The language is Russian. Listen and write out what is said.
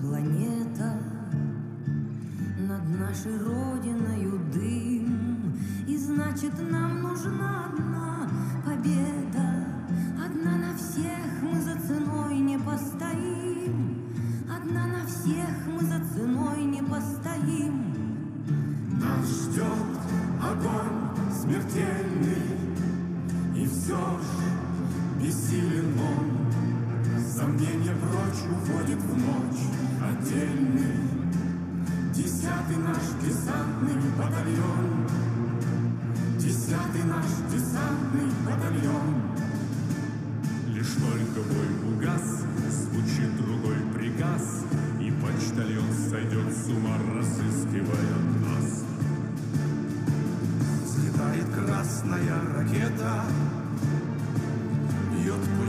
Планета. Над нашей родиною дым. И значит нам нужна одна победа. Одна на всех мы за ценой не постоим. Одна на всех мы за ценой не постоим. Нас ждет огонь смертельный. И все же бессилен он. Сомнения прочь Десятый наш десантный батальон. Десятый наш десантный батальон. Лишь только бой угас, звучит другой приказ, И почтальон сойдет с ума, разыскивая нас. Взлетает красная ракета